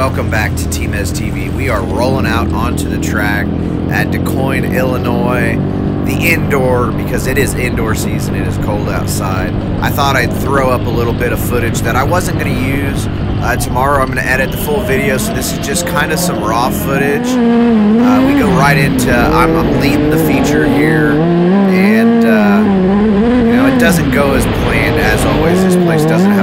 Welcome back to Tmez TV. We are rolling out onto the track at DuQuoin, Illinois. The indoor, because it is indoor season, it is cold outside. I thought I'd throw up a little bit of footage that I wasn't going to use. Uh, tomorrow I'm going to edit the full video, so this is just kind of some raw footage. Uh, we go right into, I'm, I'm leading the feature here, and uh, you know, it doesn't go as planned as always. This place doesn't have